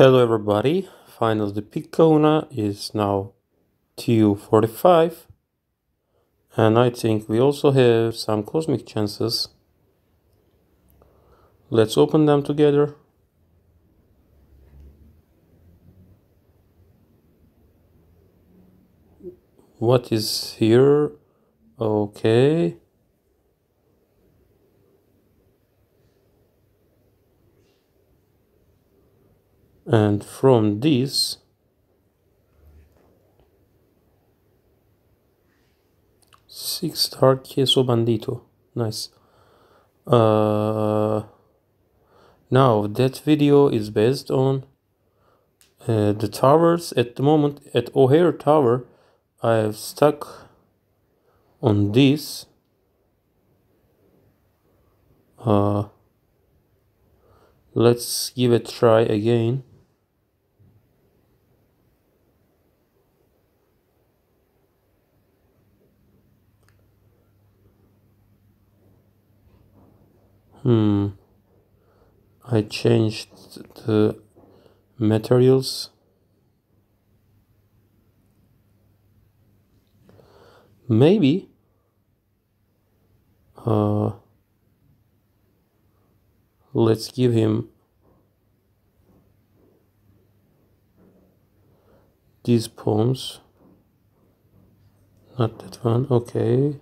Hello everybody, finally the Picona is now TU45 and I think we also have some cosmic chances. Let's open them together. What is here? Okay. And from this six star queso bandito. Nice. Uh, now that video is based on uh, the towers. At the moment at O'Hare Tower I have stuck on this. Uh, let's give it a try again Hmm. I changed the materials. Maybe. Uh, let's give him these poems. Not that one. Okay.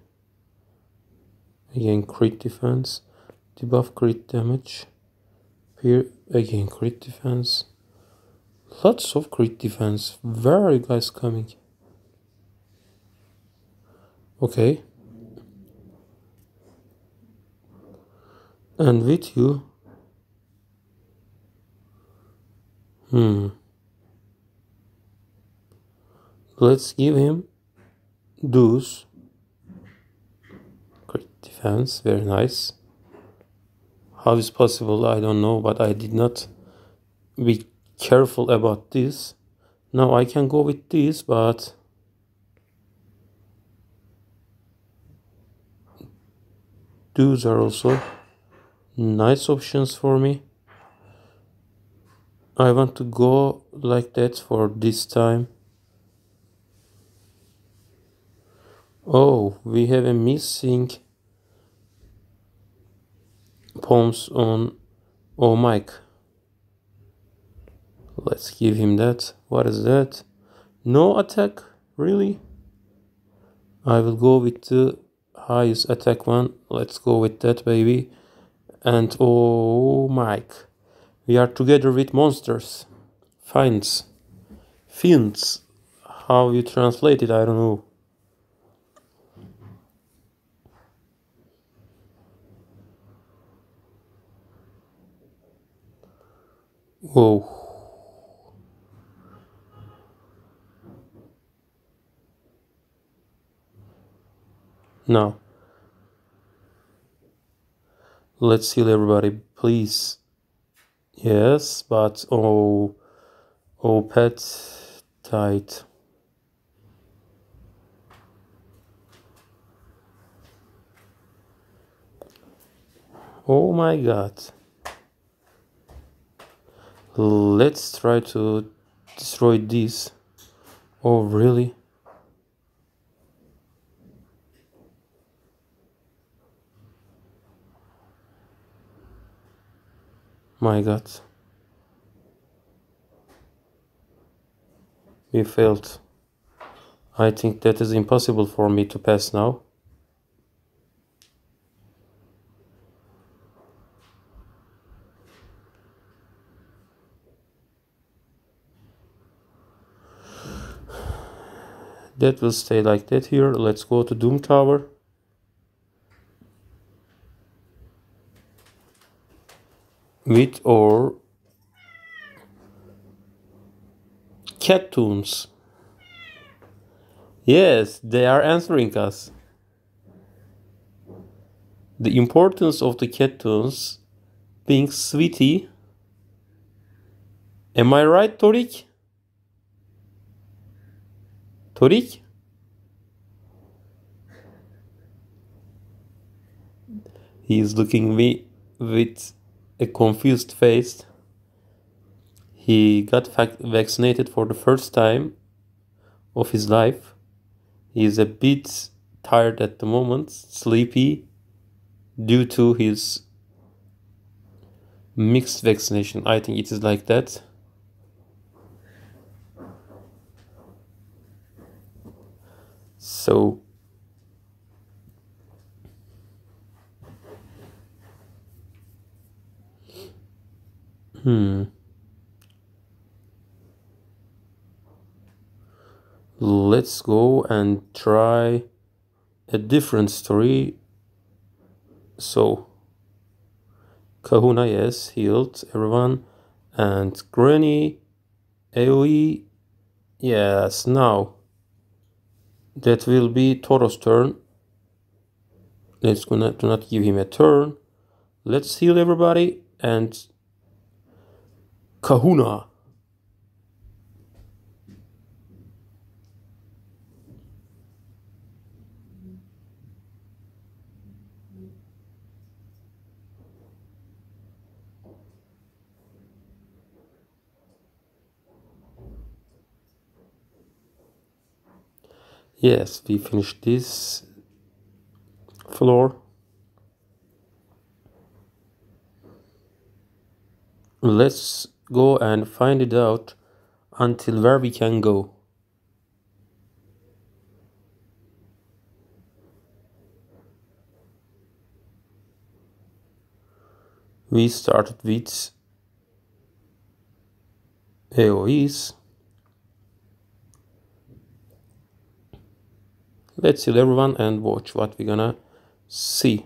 Again, crit defense debuff crit damage. Here again crit defense. Lots of crit defense. Where are you guys coming. Okay. And with you. Hmm. Let's give him those crit defense. Very nice how is possible? I don't know but i did not be careful about this. Now i can go with this but those are also nice options for me. I want to go like that for this time. Oh we have a missing poems on oh Mike. Let's give him that. What is that? No attack? Really? I will go with the highest attack one. Let's go with that, baby. And oh, Mike. We are together with monsters. Finds. Fiends. How you translate it, I don't know. Whoa. Now, let's heal everybody, please. Yes, but oh, oh, pet tight. Oh my god let's try to destroy this. Oh really? My god. We failed. I think that is impossible for me to pass now that will stay like that here. Let's go to doom tower. With or cat tunes yes they are answering us. The importance of the cat tunes being sweetie. Am i right torik Torik? He is looking me with a confused face. he got vaccinated for the first time of his life. He is a bit tired at the moment, sleepy due to his mixed vaccination. I think it is like that. So hmm. Let's go and try a different story. So kahuna yes healed everyone. And granny aoe yes now that will be Toro's turn. Let's gonna do not give him a turn. Let's heal everybody and kahuna yes we finished this floor. Let's go and find it out until where we can go. We started with AOEs let's heal everyone and watch what we're gonna see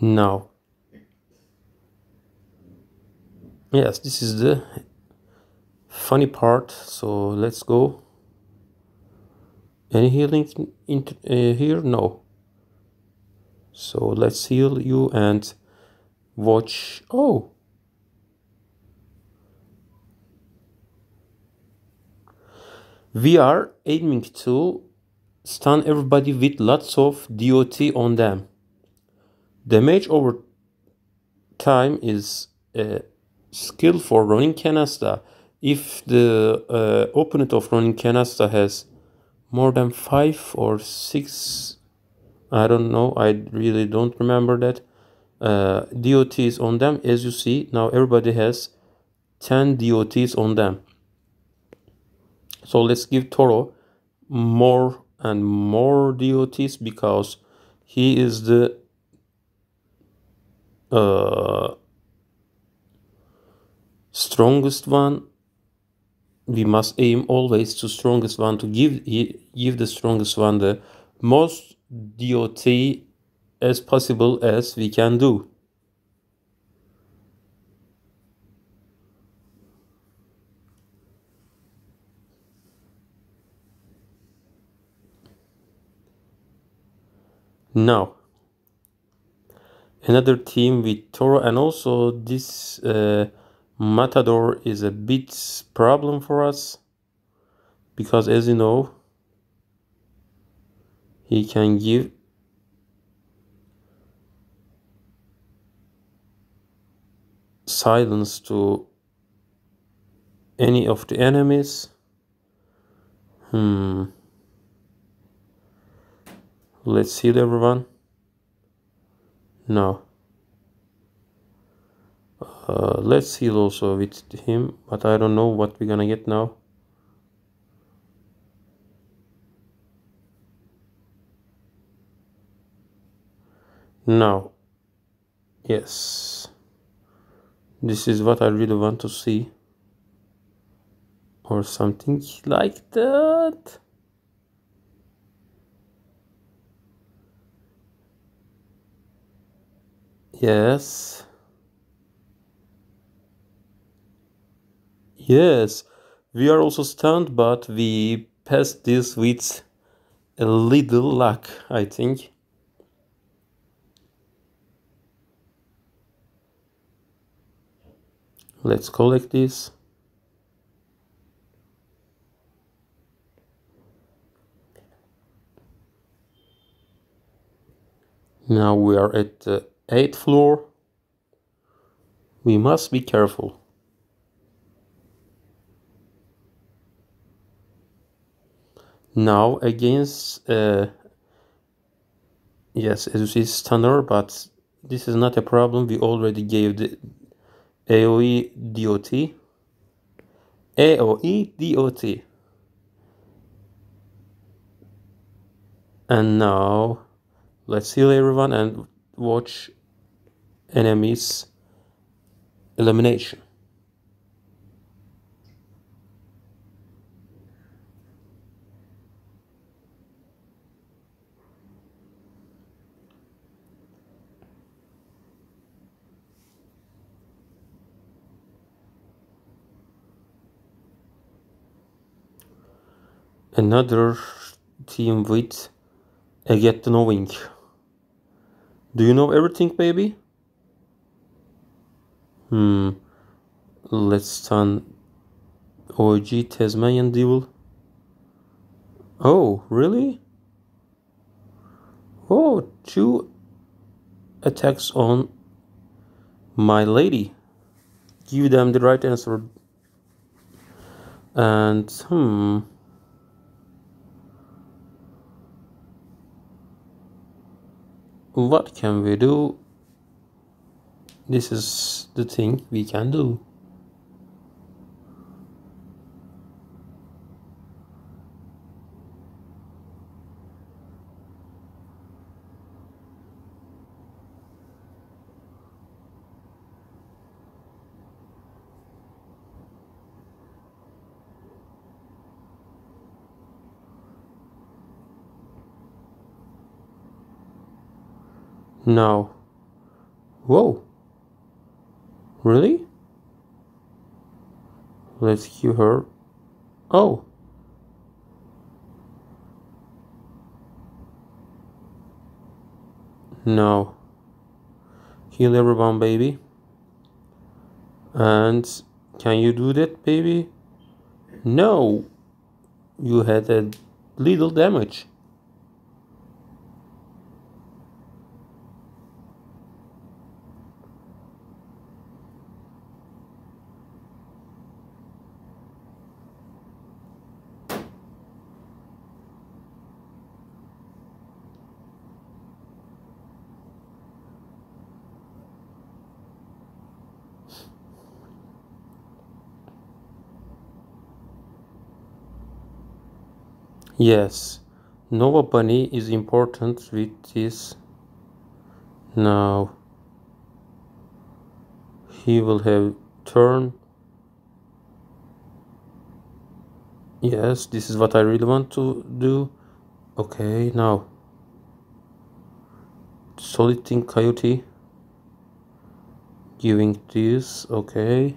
now yes this is the funny part so let's go. Any healing in, uh, here? No. So let's heal you and watch. Oh! We are aiming to stun everybody with lots of DOT on them Damage over time is a skill for Ronin Canasta. If the uh, opponent of Ronin Canasta has more than five or six, I don't know, I really don't remember that, uh, DOTs on them. As you see, now everybody has 10 DOTs on them. So let's give Toro more and more DOTs because he is the uh, strongest one we must aim always to strongest one to give give the strongest one the most dot as possible as we can do. Now another team with Toro and also this uh, Matador is a bit problem for us because as you know he can give silence to any of the enemies. Hmm. Let's see everyone now uh, let's heal also with him but I don't know what we're gonna get now. Now yes. This is what I really want to see. Or something like that Yes. Yes. We are also stunned, but we passed this with a little luck, I think. Let's collect this. Now we are at the 8th floor. We must be careful. Now against, uh, yes, as you see stunner, but this is not a problem. We already gave the AOE DOT. AOE DOT. And now let's heal everyone and watch enemies elimination another team with a get knowing do you know everything, baby? Hmm. Let's turn OG Tasmanian Devil. Oh, really? Oh, two attacks on my lady. Give them the right answer. And, hmm. what can we do this is the thing we can do No. Whoa. Really? Let's hear her. Oh. No. Heal everyone, baby. And can you do that, baby? No. You had a little damage. Yes, Nova Bunny is important with this. Now he will have turn. Yes, this is what I really want to do. Okay, now solid thing coyote giving this okay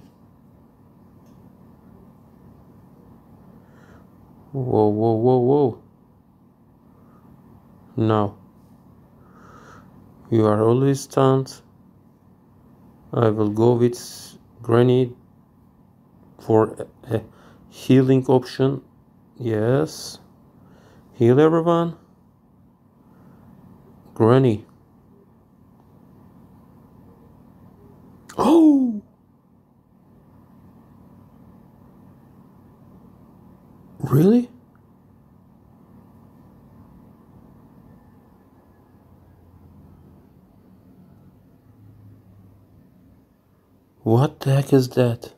Whoa, whoa, whoa, whoa. No. You are always stunned. I will go with Granny for a healing option. Yes. Heal everyone. Granny. Oh! Really? What the heck is that?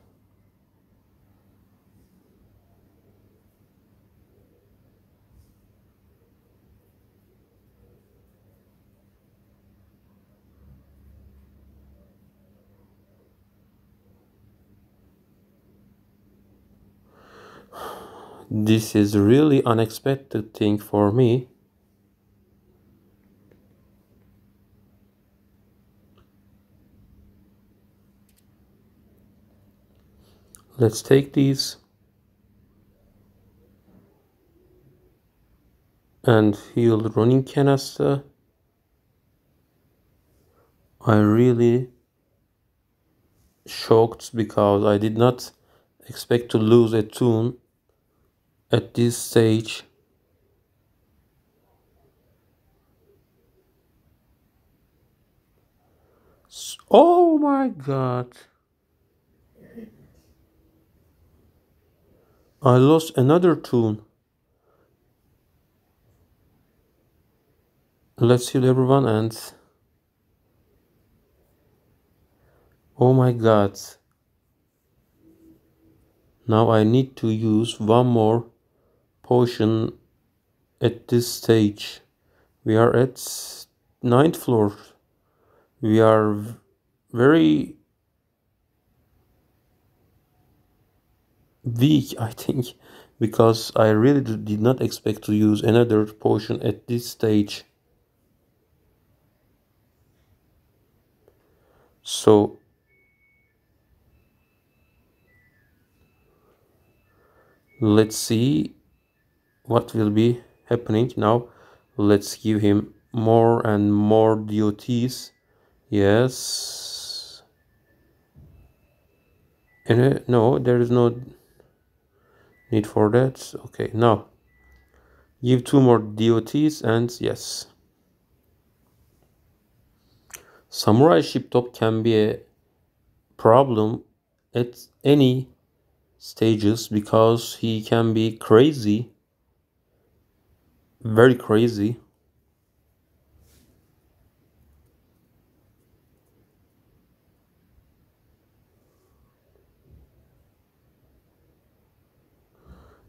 This is really unexpected thing for me. Let's take these and healed Ronin Canasta. I really shocked because I did not expect to lose a tune at this stage. Oh my god. I lost another tune Let's heal everyone and... Oh my god. Now I need to use one more potion at this stage. We are at ninth floor. We are very weak, I think, because I really did not expect to use another potion at this stage. So let's see what will be happening now. Let's give him more and more DOTs. Yes. And uh, no, there is no need for that okay now give two more dots and yes samurai ship top can be a problem at any stages because he can be crazy very crazy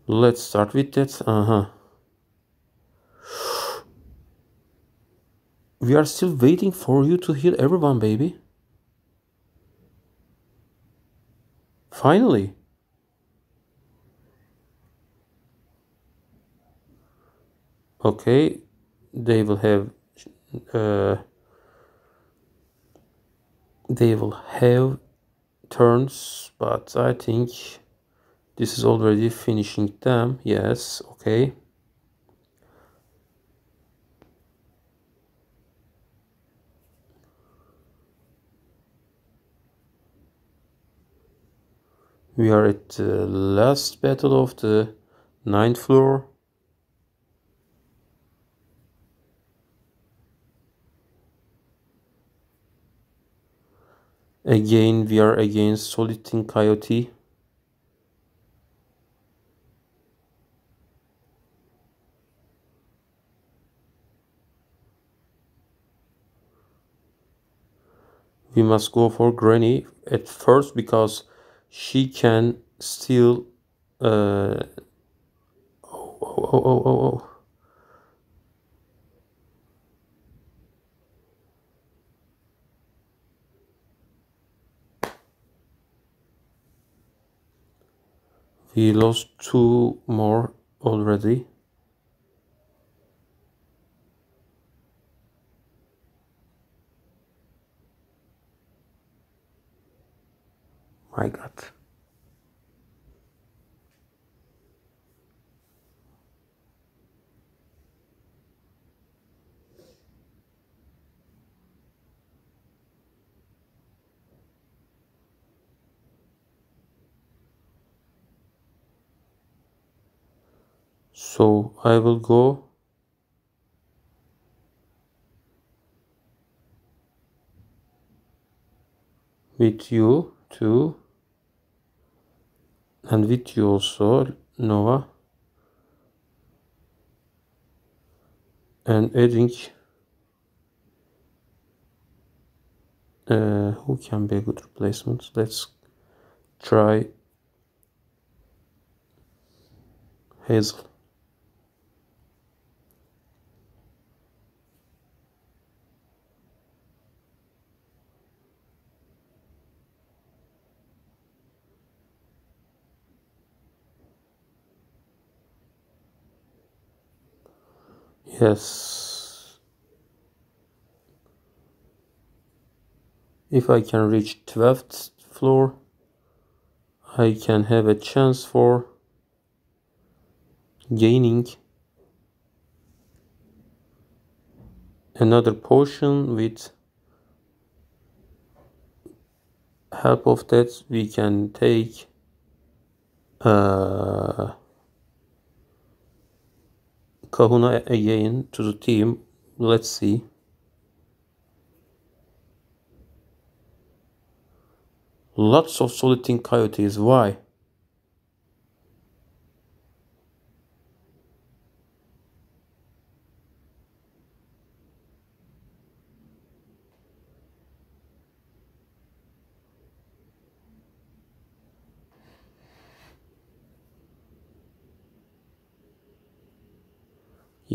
Let's start with that. Uh-huh. We are still waiting for you to heal everyone, baby. Finally. Okay, they will have uh, they will have turns, but I think this is already finishing them. Yes okay. We are at the last battle of the ninth floor again we are against Soliton Coyote. We must go for Granny at first because she can still uh, oh, oh, oh, oh, oh, We lost two more already. my god so I will go. With you too. And with you also Nova and adding uh, who can be a good replacement? Let's try Hazel yes. If I can reach 12th floor I can have a chance for gaining another potion with help of that we can take uh, Kahuna again to the team. Let's see. Lots of solitaire coyotes. Why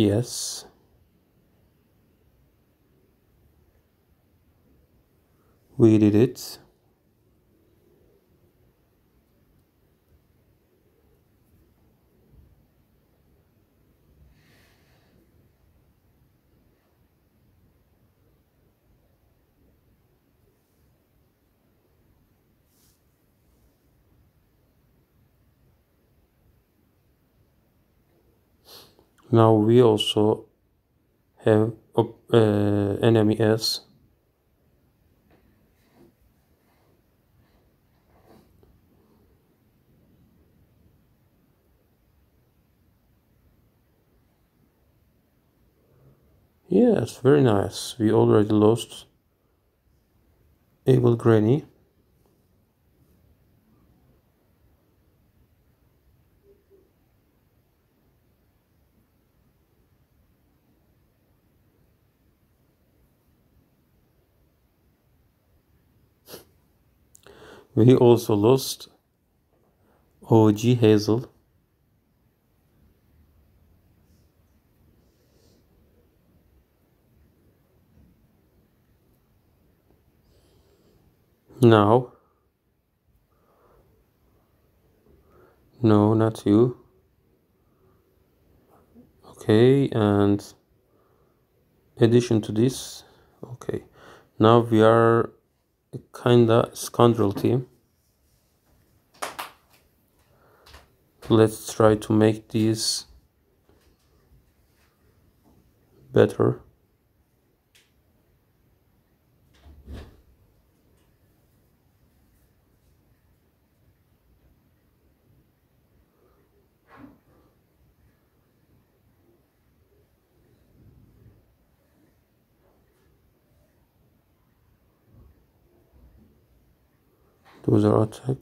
Yes. We did it. Now we also have uh, enemy S. Yes very nice. We already lost able granny We also lost OG Hazel. Now, no, not you. Okay, and addition to this, okay, now we are kinda scoundrel team. Let's try to make this better. Those attack.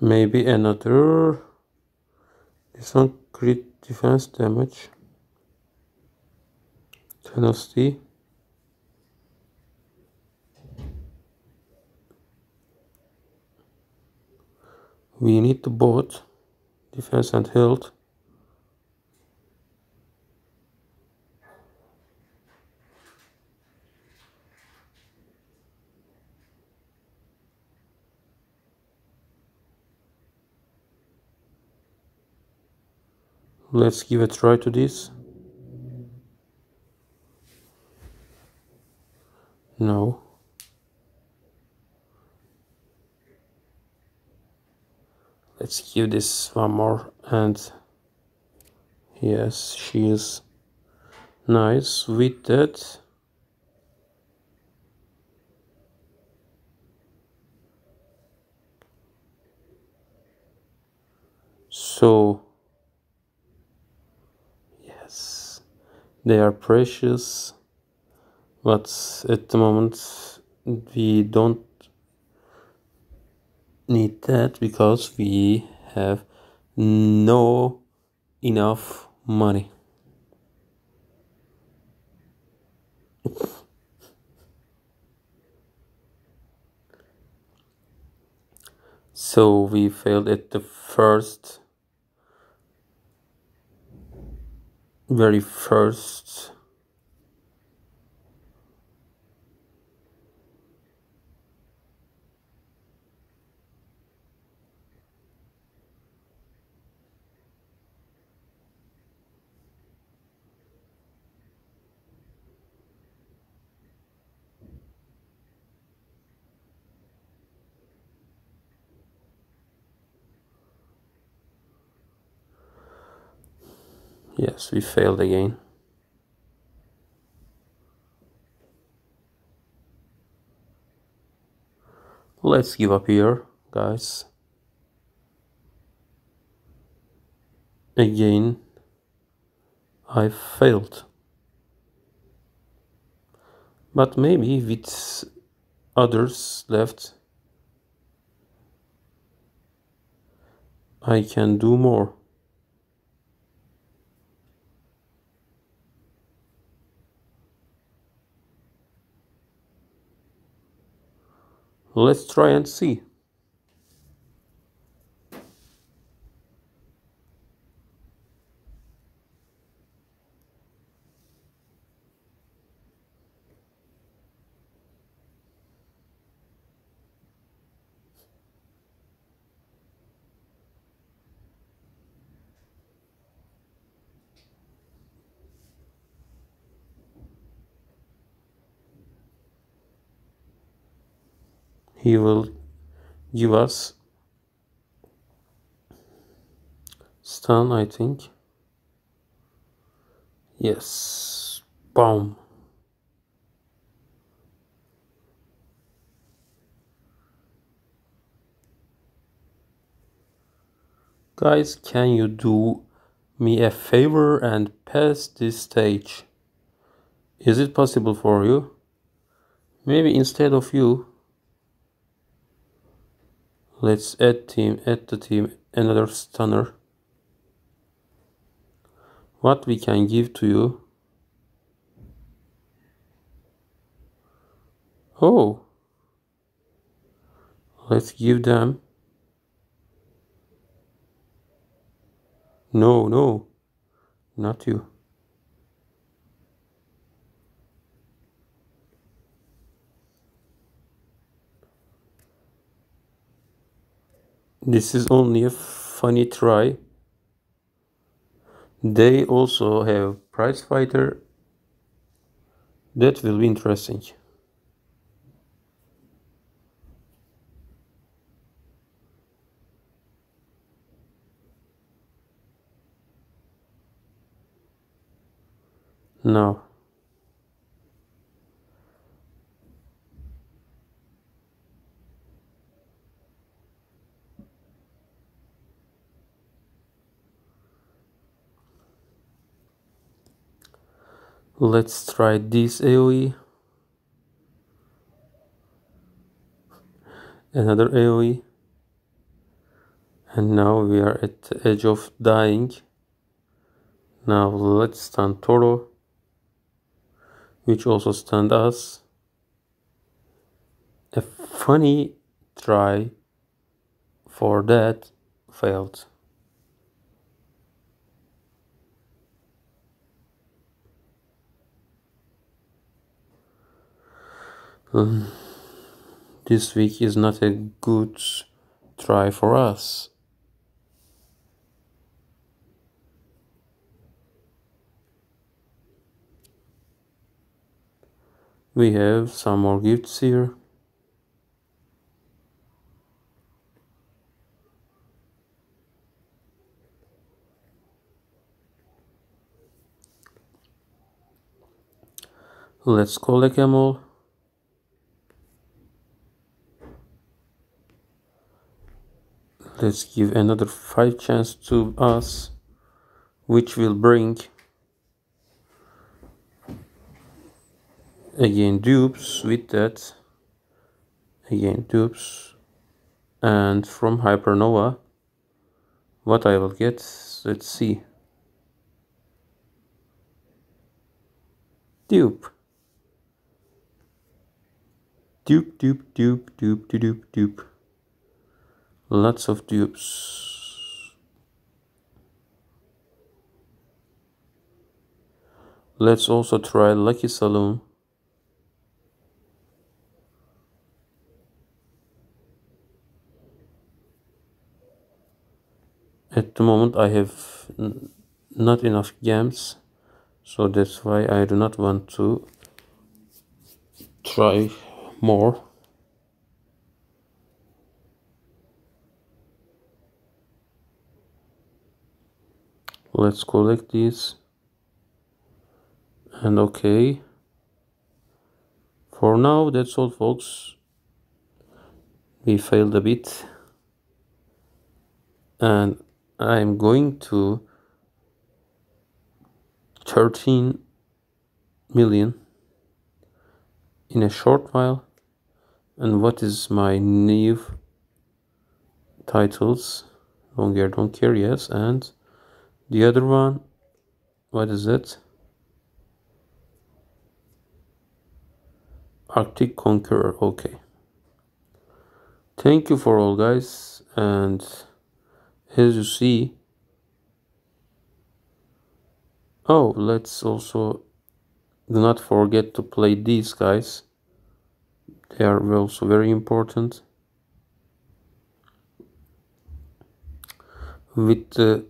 Maybe another. This one crit defense damage. Tenacity we need the both defense and health let's give a try to this. No. Let's give this one more and yes she is nice with that. So they are precious but at the moment we don't need that because we have no enough money. So we failed at the first very first Yes, we failed again. Let's give up here, guys. Again, I failed. But maybe with others left, I can do more. Let's try and see. He will give us stun I think. Yes. Boom. Guys can you do me a favor and pass this stage? Is it possible for you? Maybe instead of you let's add team add the team another stunner. What we can give to you? Oh. Let's give them. No no. Not you This is only a funny try. They also have prize fighter. That will be interesting. No. Let's try this AoE. Another AoE. And now we are at the edge of dying. Now let's stun Toro. Which also stunned us. A funny try for that failed. Um, this week is not a good try for us. We have some more gifts here. Let's collect them all. Let's give another 5 chance to us which will bring again dupes with that. Again dupes. And from hypernova what I will get let's see. Dupe. Dupe dupe dupe dupe dupe dupe lots of dupes let's also try lucky saloon. At the moment I have not enough games so that's why I do not want to try more let's collect this. And okay. For now that's all folks. We failed a bit. And I'm going to 13 million in a short while. And what is my new titles? Long hair don't care yes and the other one what is it? Arctic conqueror okay. Thank you for all guys and as you see oh let's also do not forget to play these guys. They are also very important. With the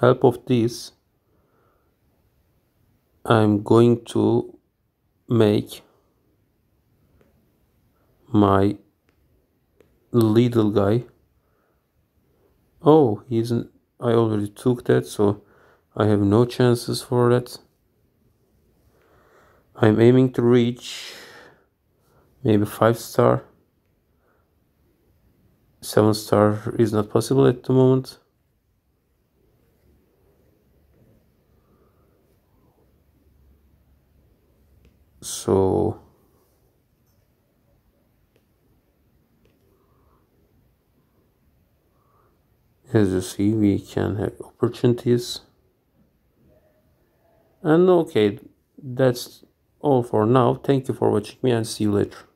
help of this I'm going to make my little guy oh he's an, I already took that so I have no chances for that. I'm aiming to reach maybe 5 star. 7 star is not possible at the moment so as you see we can have opportunities. And okay that's all for now. Thank you for watching me and see you later